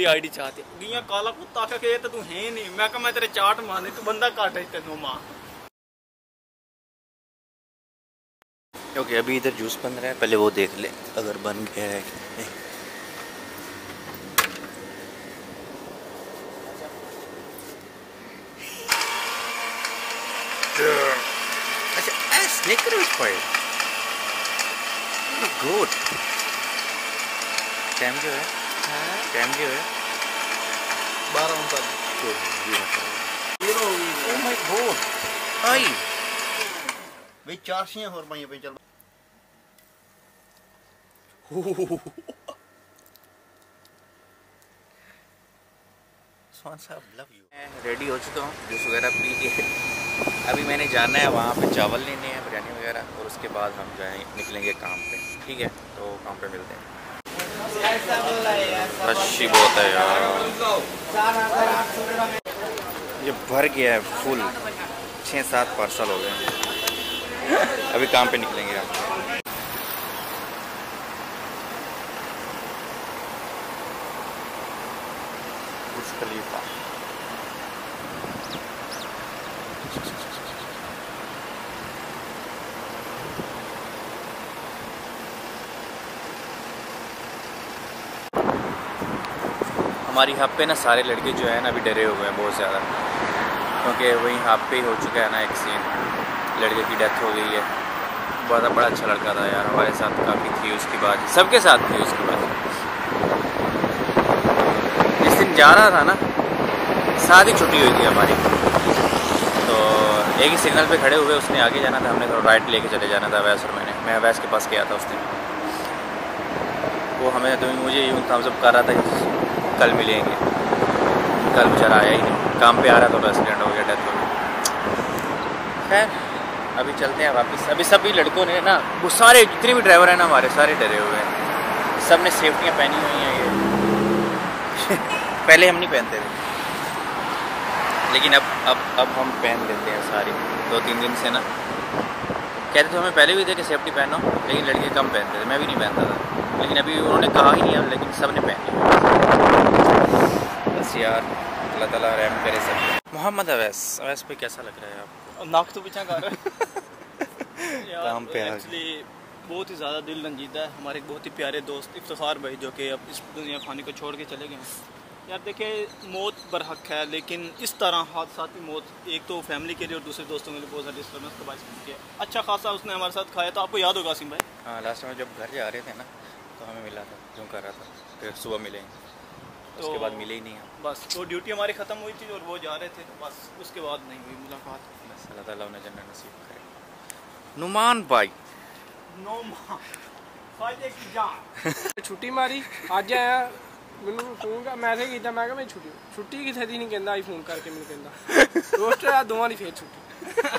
ਮੇਰੀ ਆਈਡੀ ਚਾਹਤੇ ਗੀਆਂ ਕਾਲਾ ਕੁੱਤਾ ਆਖਿਆ ਕਿ ਇਹ ਤਾਂ ਤੂੰ ਹੈ ਨਹੀਂ ਮੈਂ ਕਿਹਾ ਮੈਂ ਤੇਰੇ ਚਾਟ ਮਾਰਨੇ ਤੂੰ ਬੰਦਾ ਘੱਟ ਹੈ ਤੈਨੂੰ ਮਾਂ ओके अभी इधर जूस बन रहा है पहले वो देख ले अगर बन गया है अच्छा snicker was quite good. Time जो है टाइम क्या है बारह ये ओ माय गॉड आई चार और पाई पे चल रेडी हो चुका हूँ जूस वगैरह पी के। अभी मैंने जाना है वहाँ पे चावल लेने हैं बिरयानी वगैरह और उसके बाद हम जाए निकलेंगे काम पे। ठीक है? तो काम पे मिलते हैं। रशी बहुत है यार। ये भर गया है फुल। छः सात पार्सल हो गए। अभी काम पे निकलेंगे आप। बुर्ज खलीफा हमारी हब पे ना सारे लड़के जो है ना अभी डरे हुए हैं बहुत ज़्यादा। क्योंकि वही हब पे ही हो चुका है ना एक सीन लड़के की डेथ हो गई है। बहुत बड़ा अच्छा लड़का था यार, हमारे साथ काफ़ी थी उसकी बात सबके साथ थी उसकी बात जिस दिन जा रहा था ना, साथ ही छुट्टी हुई थी हमारी। तो एक ही सिग्नल पे खड़े हुए, उसने आगे जाना था, हमने थोड़ा राइट लेके चले जाना था वैस और मैंने। मैं वैस के पास गया था उस दिन। वो हमें तो मुझे यूँ था सब कर रहा था कल मिलेंगे। कल बेचारा आया ही नहीं। काम पे आ रहा था तो एक्सीडेंट हो गया डेथ हो गई खैर, अभी चलते हैं वापस। अभी सभी लड़कों ने ना, वो सारे, जितने भी ड्राइवर हैं ना हमारे, सारे डरे हुए हैं। सबने सेफ्टियाँ पहनी हुई हैं ये। पहले हम नहीं पहनते थे। लेकिन अब अब अब हम पहन लेते हैं सारी। दो तीन दिन से ना। कहते थे, हमें पहले भी थे कि सेफ्टी पहनो, लेकिन लड़के कम पहनते थे। मैं भी नहीं पहनता था। लेकिन अभी उन्होंने कहा ही नहीं अब, लेकिन सबने पहनी बस यार अल्लाह ताला रहम करे सब। मोहम्मद अवैस अवैस पे कैसा लग रहा है आपको? नाक तो पीछा कर पे आ एक्चुअली बहुत ही ज़्यादा दिल रंजीदा है। हमारे एक बहुत ही प्यारे दोस्त इफ्तार भाई जो कि अब इस दुनिया खाने को छोड़ के चले गए हैं। यार देखिए मौत बरहक है लेकिन इस तरह हादसा की मौत एक तो फैमिली के लिए और दूसरे दोस्तों के लिए बहुत ज़्यादा डिस्टर्बेंस का बायस बनती है। अच्छा खासा उसने हमारे साथ खाया तो आपको याद होगा आसिम भाई? हाँ लास्ट में जब घर जा रहे थे ना तो हमें मिला था जो कर रहा था फिर सुबह मिलेंगे उसके तो- बाद मिले ही नहीं हम बस वो ड्यूटी हमारी ख़त्म हुई थी और वो जा रहे थे तो बस उसके बाद नहीं हुई मुलाकात बस अल्लाह ताला उन्हें जन्नत नसीब करे नुमान भाई नो फायदे की जान ਛੁੱਟੀ ਮਾਰੀ ਅੱਜ ਆਇਆ ਮੈਨੂੰ ਫੋਨ ਕਰ ਮੈਸੇਜ ਕੀਤਾ ਮੈਂ ਕਿਹਾ ਮੈਂ ਛੁੱਟੀ ਛੁੱਟੀ ਕਿੱਥੇ ਦੀ ਨਹੀਂ ਕਹਿੰਦਾ ਆਈ ਫੋਨ ਕਰਕੇ ਮੈਨੂੰ ਕਹਿੰਦਾ ਰੋਸਟਰ ਆ ਦੋਵਾਂ ਦੀ ਫੇਰ ਛੁੱਟੀ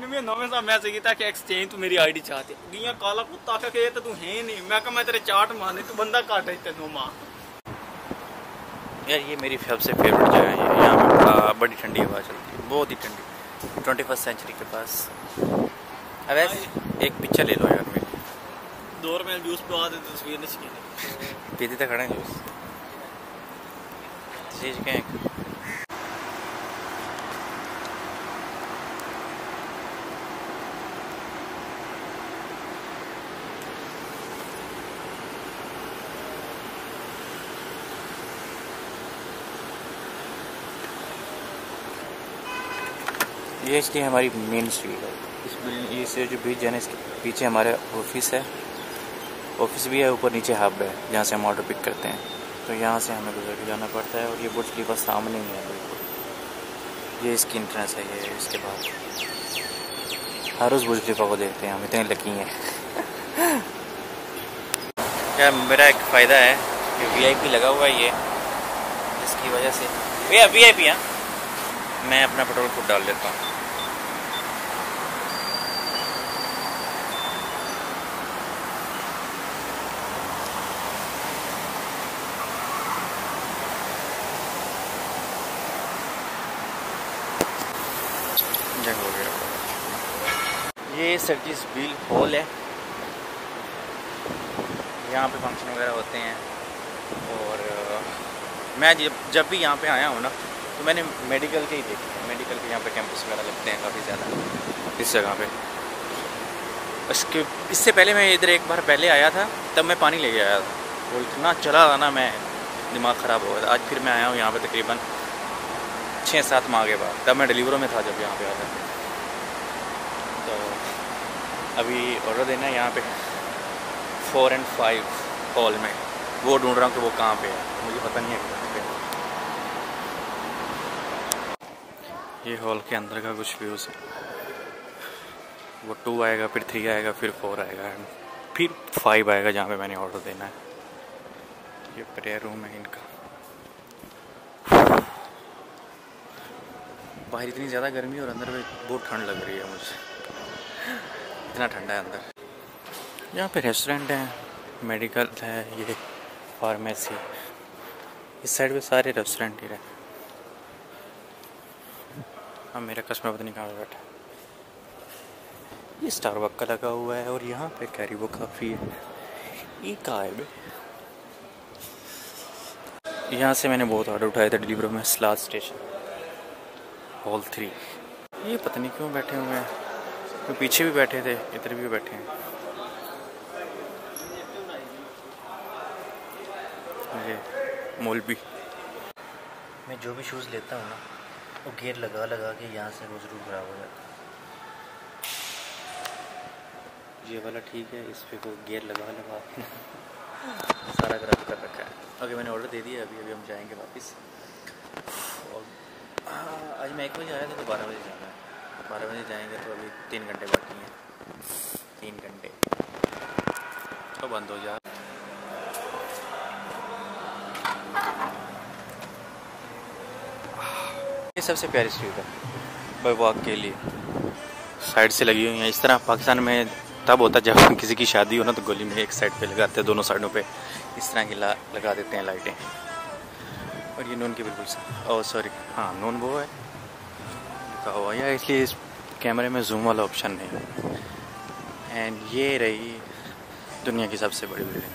भी नौवें साहब मैसेज कि एक्सचेंज तू मेरी आईडी चाहते गिया काला कुत्ता आखा के तो है नहीं मैं कहा मैं तेरे चाट मारने तू बंदा काट है तेनू माँ यार ये मेरी सबसे फेवरेट जगह है यहाँ पे बड़ा बड़ी ठंडी हवा चलती है बहुत ही ठंडी ट्वेंटी फ़र्स्ट सेंचुरी के पास अब एक पिक्चर ले लो यार मेरी दौर में जूस पे आते तस्वीर नहीं चाहिए तो खड़े जूस चीज़ के ये इसकी हमारी मेन स्ट्रीट है। इस बिल्डिंग से जो ब्रिज है ना, इसके पीछे हमारे ऑफ़िस है। ऑफ़िस भी है, ऊपर नीचे हब है, जहाँ से हम ऑर्डर पिक करते हैं। तो यहाँ से हमें गुजर के जाना पड़ता है और ये बुर्ज खलीफा सामने ही है, बिल्कुल। ये इसकी इंट्रेंस है, ये इसके बाद। हर रोज़ बुर्ज खलीफा को देखते हैं, हम इतने लकी हैं। यार, मेरा एक फ़ायदा है कि वी आई पी लगा हुआ है ये। इसकी वजह से भैया वी आई पी मैं अपना पेट्रोल खुद डाल लेता हूँ। जंग हो। गया ये सर्जिस व्हील हॉल है। यहाँ पे फ़ंक्शन वगैरह होते हैं। और मैं जब जब भी यहाँ पे आया हूँ ना तो मैंने मेडिकल के ही देखे हैं। मेडिकल के यहाँ पे कैंपस वगैरह लगते हैं काफ़ी ज़्यादा। इस जगह पे। इसके इससे पहले मैं इधर एक बार पहले आया था, तब मैं पानी लेके आया था। वो इतना चला था ना, मैं दिमाग ख़राब हो गया था। आज फिर मैं आया हूँ यहाँ पे तकरीबन छः सात माह के बाद। तब मैं डिलीवरों में था जब यहाँ पे आया था। तो अभी ऑर्डर देना है यहाँ पे। फोर एंड फाइव हॉल में। वो ढूंढ रहा हूँ कि वो कहाँ पे है। मुझे पता नहीं है कहाँ पे ये हॉल के अंदर का कुछ व्यूज़ है। वो टू आएगा, फिर थ्री आएगा, फिर फोर आएगा। फिर फाइव आएगा जहाँ पे मैंने ऑर्डर देना है। ये प्रेयर रूम है इनका। बाहर इतनी ज़्यादा गर्मी और अंदर में बहुत ठंड लग रही है मुझे। इतना ठंडा है अंदर। यहाँ पे रेस्टोरेंट है मेडिकल है, ये फार्मेसी इस साइड पे सारे रेस्टोरेंट ही रहे। अब मेरा कस्टमर पता नहीं कहाँ बैठा है। ये स्टारबक का लगा हुआ है और यहाँ पे कैरिबो काफ़ी है। ये कहाँ है यहाँ से मैंने बहुत ऑर्डर उठाए थे डिलीवरी में सलाद स्टेशन हॉल थ्री ये पता नहीं क्यों बैठे हुए हैं। वो पीछे भी बैठे थे इधर भी बैठे हैं। ये मौलवी। मैं जो भी शूज़ लेता हूँ ना वो गेयर लगा लगा के यहाँ से वो ज़रूर खराब हो जाता है। ये वाला ठीक है इस पर को गियर लगा लगा। के सारा खराब कर रखा है। ओके मैंने ऑर्डर दे दिया अभी अभी हम जाएँगे वापस। मैं एक बजे आया था तो बारह बजे जाना है। बारह बजे जाएँगे तो अभी तीन घंटे बाकी हैं। तीन घंटे। तो बंद हो जा। ये सबसे प्यारी स्ट्रीट है बाई वॉक के लिए। साइड से लगी हुई हैं। इस तरह पाकिस्तान में तब होता है जब किसी की शादी हो ना तो गली में एक साइड पे लगाते हैं दोनों साइडों पे। इस तरह की ला, लगा देते हैं लाइटें। और ये नून की बिल्कुल ओह सॉरी हाँ नून वो है। लिखा हुआ या इसलिए इस कैमरे में जूम वाला ऑप्शन नहीं है। एंड ये रही दुनिया की सबसे बड़ी बिल्डिंग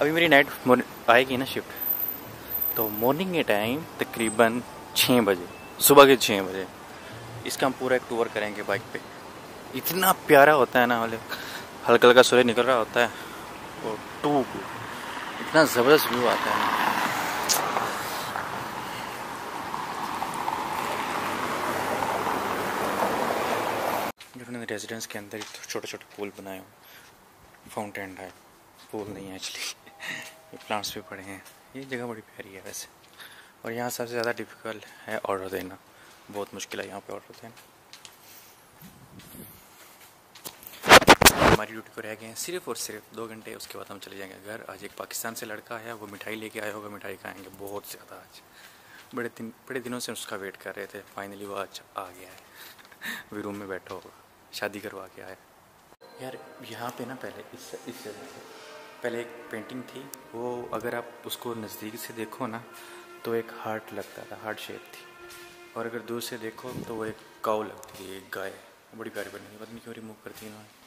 अभी मेरी नाइट आएगी ना शिफ्ट तो मॉर्निंग के टाइम तकरीबन छः बजे, सुबह के छः बजे, इसका हम पूरा एक टूर करेंगे बाइक पे। इतना प्यारा होता है ना मतलब हल्का हल्का सूर्य निकल रहा होता है, और टू, इतना ज़बरदस्त व्यू आता है ना उन्होंने रेजिडेंस के अंदर छोटे छोटे पूल बनाए हो। फाउंटेन है। पूल नहीं है एक्चुअली ये प्लांट्स भी पड़े हैं। ये जगह बड़ी प्यारी है वैसे। और यहाँ सबसे ज़्यादा डिफ़िकल्ट है ऑर्डर देना। बहुत मुश्किल है यहाँ पे ऑर्डर देना। हमारी ड्यूटी को रह गए हैं सिर्फ़ और सिर्फ़ दो घंटे, उसके बाद हम चले जाएँगे घर। आज एक पाकिस्तान से लड़का आया, वो मिठाई लेके आया होगा, मिठाई खाएँगे बहुत ज़्यादा आज। बड़े दिन, बड़े दिनों से उसका वेट कर रहे थे। फाइनली वो आज आ गया है। वे रूम में बैठा होगा। शादी करवा के आया यार, यहाँ पे ना पहले इस इस जगह पहले एक पेंटिंग थी, वो अगर आप उसको नज़दीक से देखो ना तो एक हार्ट लगता था हार्ट शेप थी। और अगर दूर से देखो तो वो एक काऊ लगती थी, एक गाय। बड़ी प्यारी बनी पता नहीं क्यों रिमूव करती इन्होंने।